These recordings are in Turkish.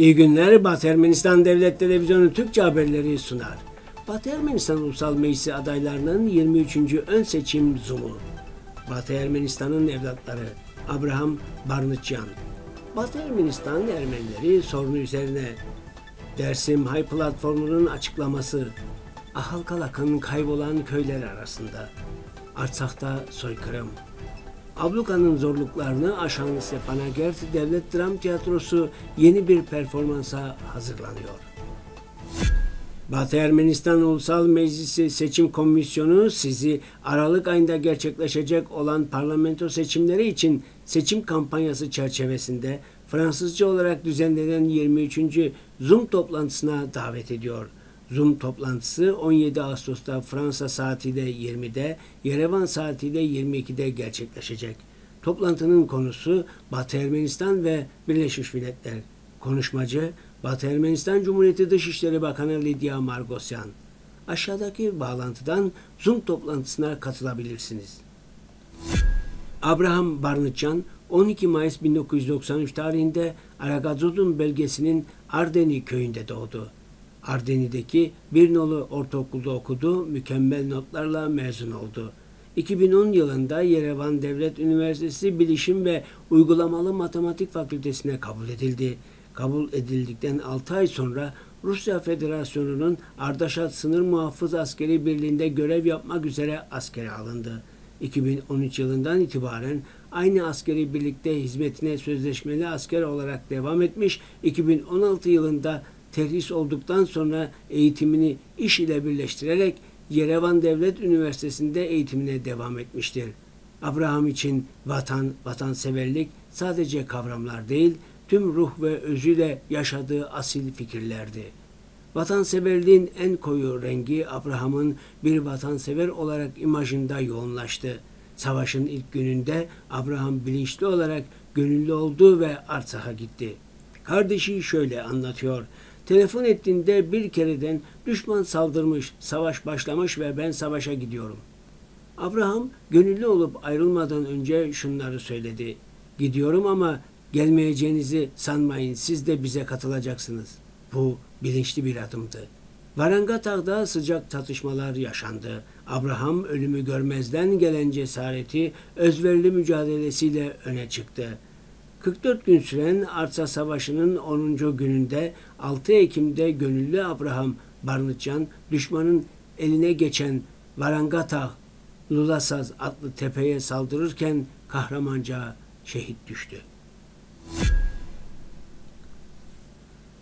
İyi günler. Batı Ermenistan Devlet Televizyonu Türkçe haberleri sunar. Batı Ermenistan Ulusal Meclisi adaylarının 23. ön seçim Zoom'u. Batı Ermenistan'ın evlatları Abraham Barnıçyan. Batı Ermenistan Ermenileri sorunu üzerine Dersim Hay platformunun açıklaması Ahalkalak'ın kaybolan köyler arasında Artsak'ta soykırım Abluka'nın zorluklarını aşan Stepanakert Devlet Dram Tiyatrosu yeni bir performansa hazırlanıyor. Batı Ermenistan Ulusal Meclisi Seçim Komisyonu sizi Aralık ayında gerçekleşecek olan parlamento seçimleri için seçim kampanyası çerçevesinde Fransızca olarak düzenlenen 23. Zoom toplantısına davet ediyor. Zoom toplantısı 17 Ağustos'ta Fransa saatiyle 20'de, Yerevan saatiyle 22'de gerçekleşecek. Toplantının konusu Batı Ermenistan ve Birleşmiş Milletler. Konuşmacı Batı Ermenistan Cumhuriyeti Dışişleri Bakanı Lidya Margosyan. Aşağıdaki bağlantıdan Zoom toplantısına katılabilirsiniz. Abraham Barnıçyan 12 Mayıs 1993 tarihinde Aragazodun belgesinin Ardeni köyünde doğdu. Ardeni'deki bir nolu ortaokulda okudu, mükemmel notlarla mezun oldu. 2010 yılında Yerevan Devlet Üniversitesi Bilişim ve Uygulamalı Matematik Fakültesine kabul edildi. Kabul edildikten 6 ay sonra Rusya Federasyonu'nun Ardaşat Sınır Muhafız Askeri Birliği'nde görev yapmak üzere askere alındı. 2013 yılından itibaren aynı askeri birlikte hizmetine sözleşmeli asker olarak devam etmiş, 2016 yılında terhis olduktan sonra eğitimini iş ile birleştirerek Yerevan Devlet Üniversitesi'nde eğitimine devam etmiştir. Abraham için vatan, vatanseverlik sadece kavramlar değil, tüm ruh ve özüyle yaşadığı asil fikirlerdi. Vatanseverliğin en koyu rengi Abraham'ın bir vatansever olarak imajında yoğunlaştı. Savaşın ilk gününde Abraham bilinçli olarak gönüllü oldu ve Artsak'a gitti. Kardeşi şöyle anlatıyor. Telefon ettiğinde bir kereden düşman saldırmış, savaş başlamış ve ben savaşa gidiyorum. Abraham gönüllü olup ayrılmadan önce şunları söyledi. Gidiyorum ama gelmeyeceğinizi sanmayın siz de bize katılacaksınız. Bu bilinçli bir adımdı. Varangatag'da sıcak tartışmalar yaşandı. Abraham ölümü görmezden gelen cesareti özverili mücadelesiyle öne çıktı. 44 gün süren Arsa Savaşı'nın 10. gününde 6 Ekim'de gönüllü Abraham Barnıçyan düşmanın eline geçen Varangata Lulasaz adlı tepeye saldırırken kahramanca şehit düştü.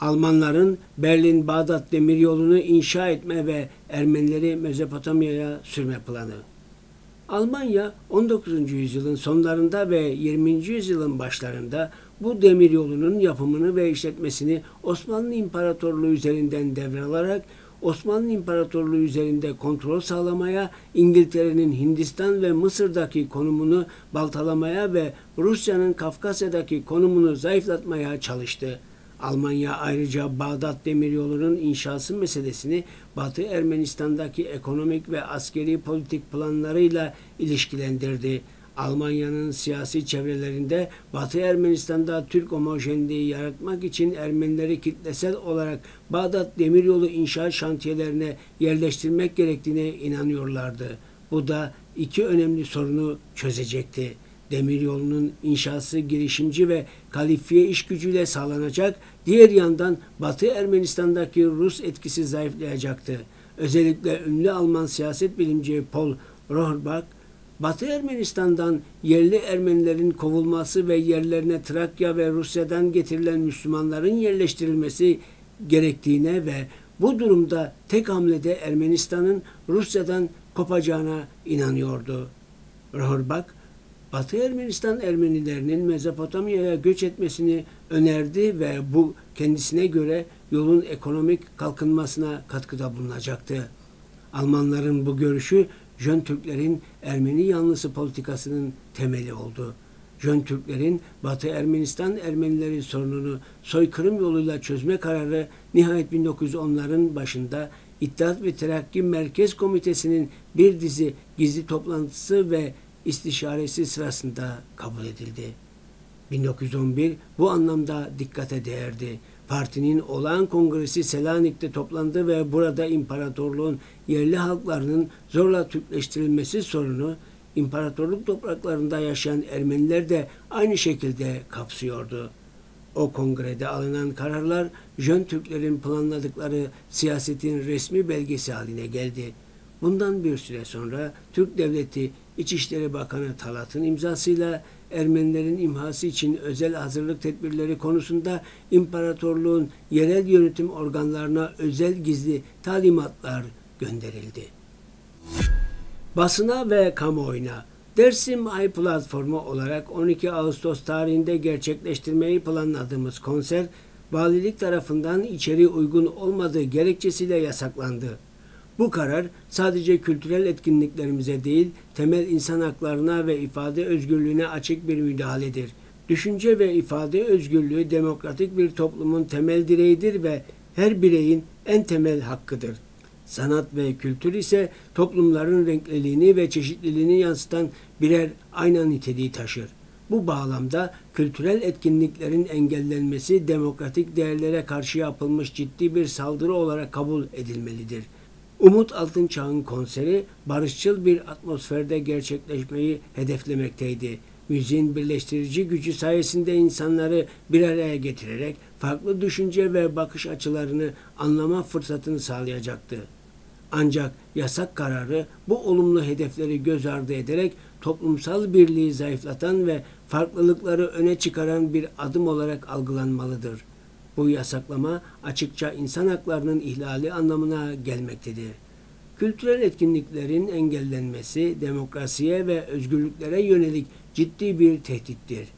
Almanların Berlin-Bağdat demiryolunu inşa etme ve Ermenileri Mezopotamya'ya sürme planı. Almanya 19. yüzyılın sonlarında ve 20. yüzyılın başlarında bu demiryolunun yapımını ve işletmesini Osmanlı İmparatorluğu üzerinden devralarak Osmanlı İmparatorluğu üzerinde kontrol sağlamaya, İngiltere'nin Hindistan ve Mısır'daki konumunu baltalamaya ve Rusya'nın Kafkasya'daki konumunu zayıflatmaya çalıştı. Almanya ayrıca Bağdat Demiryolu'nun inşası meselesini Batı Ermenistan'daki ekonomik ve askeri politik planlarıyla ilişkilendirdi. Almanya'nın siyasi çevrelerinde Batı Ermenistan'da Türk homojenliği yaratmak için Ermenileri kitlesel olarak Bağdat Demiryolu inşaat şantiyelerine yerleştirmek gerektiğine inanıyorlardı. Bu da iki önemli sorunu çözecekti. Demiryolunun inşası girişimci ve kalifiye iş gücüyle sağlanacak, diğer yandan Batı Ermenistan'daki Rus etkisi zayıflayacaktı. Özellikle ünlü Alman siyaset bilimci Paul Rohrbach, Batı Ermenistan'dan yerli Ermenilerin kovulması ve yerlerine Trakya ve Rusya'dan getirilen Müslümanların yerleştirilmesi gerektiğine ve bu durumda tek hamlede Ermenistan'ın Rusya'dan kopacağına inanıyordu. Rohrbach, Batı Ermenistan Ermenilerinin Mezopotamya'ya göç etmesini önerdi ve bu kendisine göre yolun ekonomik kalkınmasına katkıda bulunacaktı. Almanların bu görüşü Jön Türklerin Ermeni yanlısı politikasının temeli oldu. Jön Türklerin Batı Ermenistan Ermenileri sorununu soykırım yoluyla çözme kararı nihayet 1910'ların başında İttihat ve Terakki Merkez Komitesi'nin bir dizi gizli toplantısı ve istişaresi sırasında kabul edildi. 1911 bu anlamda dikkate değerdi. Partinin olağan kongresi Selanik'te toplandı ve burada imparatorluğun yerli halklarının zorla Türkleştirilmesi sorunu imparatorluk topraklarında yaşayan Ermeniler de aynı şekilde kapsıyordu. O kongrede alınan kararlar Jön Türklerin planladıkları siyasetin resmi belgesi haline geldi. Bundan bir süre sonra Türk Devleti İçişleri Bakanı Talat'ın imzasıyla Ermenilerin imhası için özel hazırlık tedbirleri konusunda imparatorluğun yerel yönetim organlarına özel gizli talimatlar gönderildi. Basına ve kamuoyuna Dersim Ay platformu olarak 12 Ağustos tarihinde gerçekleştirmeyi planladığımız konser valilik tarafından içeri uygun olmadığı gerekçesiyle yasaklandı. Bu karar sadece kültürel etkinliklerimize değil, temel insan haklarına ve ifade özgürlüğüne açık bir müdahaledir. Düşünce ve ifade özgürlüğü demokratik bir toplumun temel direğidir ve her bireyin en temel hakkıdır. Sanat ve kültür ise toplumların renkliliğini ve çeşitliliğini yansıtan birer ayna niteliği taşır. Bu bağlamda kültürel etkinliklerin engellenmesi demokratik değerlere karşı yapılmış ciddi bir saldırı olarak kabul edilmelidir. Umut Altınçağ'ın konseri barışçıl bir atmosferde gerçekleşmeyi hedeflemekteydi. Müziğin birleştirici gücü sayesinde insanları bir araya getirerek farklı düşünce ve bakış açılarını anlama fırsatını sağlayacaktı. Ancak yasak kararı bu olumlu hedefleri göz ardı ederek toplumsal birliği zayıflatan ve farklılıkları öne çıkaran bir adım olarak algılanmalıdır. Bu yasaklama açıkça insan haklarının ihlali anlamına gelmektedir. Kültürel etkinliklerin engellenmesi demokrasiye ve özgürlüklere yönelik ciddi bir tehdittir.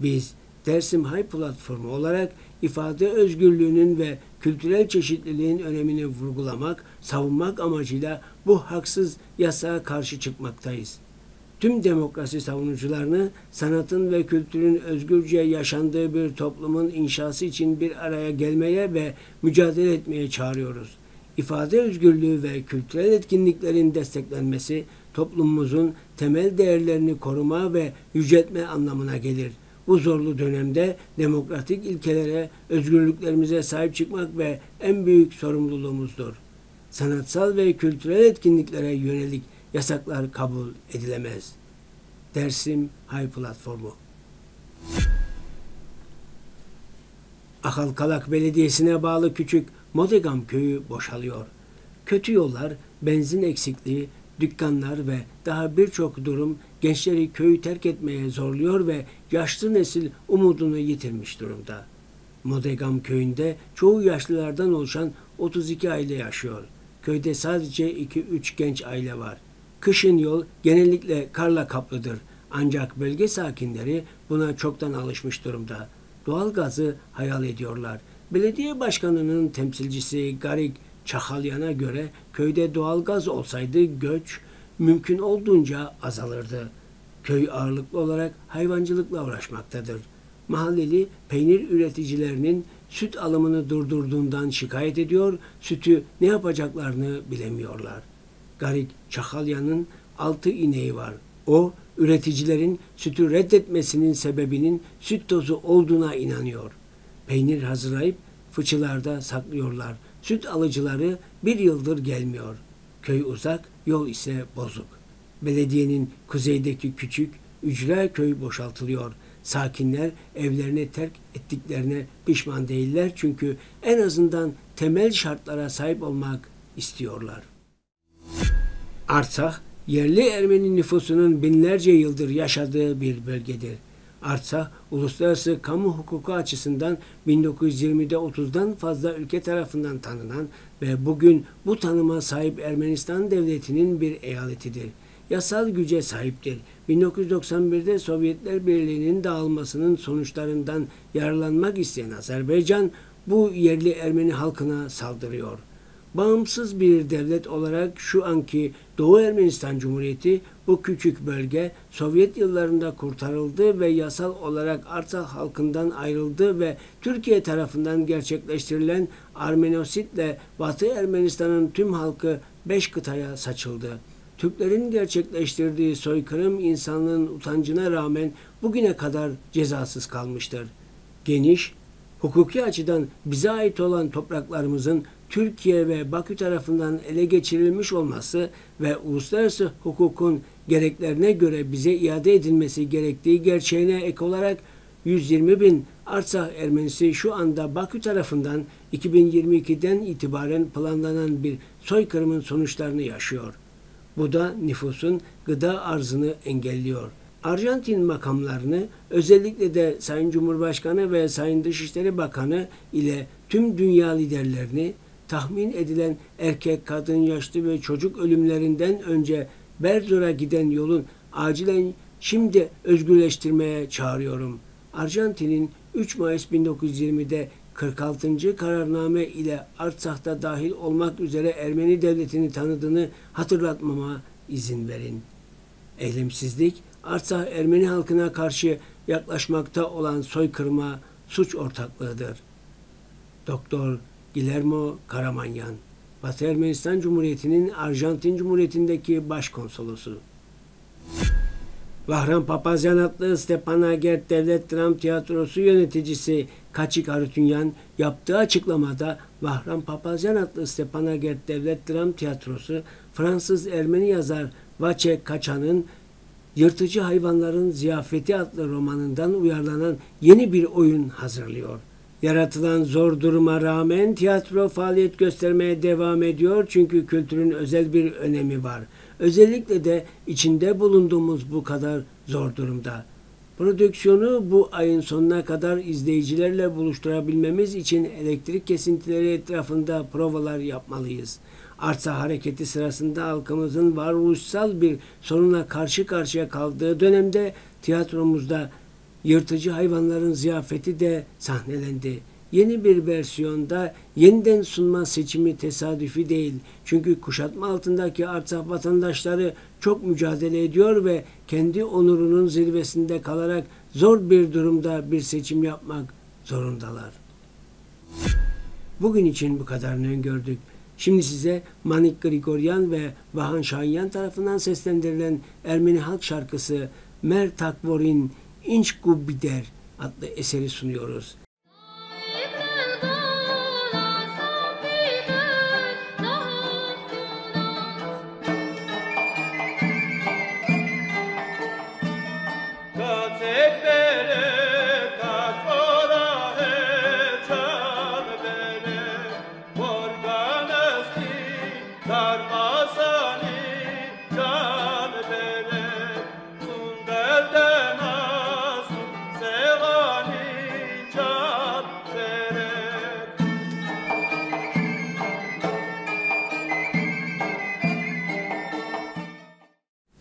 Biz Dersim Hay platformu olarak ifade özgürlüğünün ve kültürel çeşitliliğin önemini vurgulamak, savunmak amacıyla bu haksız yasağa karşı çıkmaktayız. Tüm demokrasi savunucularını sanatın ve kültürün özgürce yaşandığı bir toplumun inşası için bir araya gelmeye ve mücadele etmeye çağırıyoruz. İfade özgürlüğü ve kültürel etkinliklerin desteklenmesi toplumumuzun temel değerlerini koruma ve yüceltme anlamına gelir. Bu zorlu dönemde demokratik ilkelere, özgürlüklerimize sahip çıkmak ve en büyük sorumluluğumuzdur. Sanatsal ve kültürel etkinliklere yönelik yasaklar kabul edilemez. Dersim Hay Platformu Akalkalak Belediyesi'ne bağlı küçük Modegam köyü boşalıyor. Kötü yollar, benzin eksikliği, dükkanlar ve daha birçok durum gençleri köyü terk etmeye zorluyor ve yaşlı nesil umudunu yitirmiş durumda. Modegam köyünde çoğu yaşlılardan oluşan 32 aile yaşıyor. Köyde sadece 2-3 genç aile var. Kışın yol genellikle karla kaplıdır. Ancak bölge sakinleri buna çoktan alışmış durumda. Doğal gazı hayal ediyorlar. Belediye başkanının temsilcisi Garik Çakalyan'a göre köyde doğal gaz olsaydı göç mümkün olduğunca azalırdı. Köy ağırlıklı olarak hayvancılıkla uğraşmaktadır. Mahalleli peynir üreticilerinin süt alımını durdurduğundan şikayet ediyor, sütü ne yapacaklarını bilemiyorlar. Garik Çakalyan'ın altı ineği var. O, üreticilerin sütü reddetmesinin sebebinin süt tozu olduğuna inanıyor. Peynir hazırlayıp fıçılarda saklıyorlar. Süt alıcıları bir yıldır gelmiyor. Köy uzak, yol ise bozuk. Belediyenin kuzeydeki küçük ücra köy boşaltılıyor. Sakinler evlerini terk ettiklerine pişman değiller çünkü en azından temel şartlara sahip olmak istiyorlar. Artsakh, yerli Ermeni nüfusunun binlerce yıldır yaşadığı bir bölgedir. Artsakh, uluslararası kamu hukuku açısından 1920'de 30'dan fazla ülke tarafından tanınan ve bugün bu tanıma sahip Ermenistan devletinin bir eyaletidir. Yasal güce sahiptir. 1991'de Sovyetler Birliği'nin dağılmasının sonuçlarından yararlanmak isteyen Azerbaycan bu yerli Ermeni halkına saldırıyor bağımsız bir devlet olarak şu anki Doğu Ermenistan Cumhuriyeti bu küçük bölge Sovyet yıllarında kurtarıldı ve yasal olarak Artsakh halkından ayrıldı ve Türkiye tarafından gerçekleştirilen Armenositle Batı Ermenistan'ın tüm halkı beş kıtaya saçıldı. Türklerin gerçekleştirdiği soykırım insanlığın utancına rağmen bugüne kadar cezasız kalmıştır. Geniş, hukuki açıdan bize ait olan topraklarımızın Türkiye ve Bakü tarafından ele geçirilmiş olması ve uluslararası hukukun gereklerine göre bize iade edilmesi gerektiği gerçeğine ek olarak 120 bin Artsakh Ermenisi şu anda Bakü tarafından 2022'den itibaren planlanan bir soykırımın sonuçlarını yaşıyor. Bu da nüfusun gıda arzını engelliyor. Arjantin makamlarını özellikle de Sayın Cumhurbaşkanı ve Sayın Dışişleri Bakanı ile tüm dünya liderlerini tahmin edilen erkek, kadın, yaşlı ve çocuk ölümlerinden önce Berdur'a giden yolun acilen şimdi özgürleştirmeye çağırıyorum. Arjantin'in 3 Mayıs 1920'de 46. kararname ile Artsak'ta dahil olmak üzere Ermeni devletini tanıdığını hatırlatmama izin verin. Eylemsizlik, Artsakh Ermeni halkına karşı yaklaşmakta olan soykırıma suç ortaklığıdır. Doktor Guillermo Karamanyan, Batı Ermenistan Cumhuriyeti'nin Arjantin Cumhuriyeti'ndeki başkonsolosu. Vahran Papazyan adlı Stepanakert Devlet Dram Tiyatrosu yöneticisi Kaçik Harutunyan yaptığı açıklamada Vahran Papazyan adlı Stepanakert Devlet Dram Tiyatrosu Fransız Ermeni yazar Vaçe Kaçan'ın Yırtıcı Hayvanların Ziyafeti adlı romanından uyarlanan yeni bir oyun hazırlıyor. Yaratılan zor duruma rağmen tiyatro faaliyet göstermeye devam ediyor çünkü kültürün özel bir önemi var. Özellikle de içinde bulunduğumuz bu kadar zor durumda. Prodüksiyonu bu ayın sonuna kadar izleyicilerle buluşturabilmemiz için elektrik kesintileri etrafında provalar yapmalıyız. Arsa hareketi sırasında halkımızın varoluşsal bir sorunla karşı karşıya kaldığı dönemde tiyatromuzda yırtıcı hayvanların ziyafeti de sahnelendi. Yeni bir versiyonda yeniden sunma seçimi tesadüfi değil. Çünkü kuşatma altındaki Artsakh vatandaşları çok mücadele ediyor ve kendi onurunun zirvesinde kalarak zor bir durumda bir seçim yapmak zorundalar. Bugün için bu kadarını öngördük. Şimdi size Manik Grigoryan ve Vahan Şahinyan tarafından seslendirilen Ermeni halk şarkısı Mer Takvor'in İnç Gubbider adlı eseri sunuyoruz.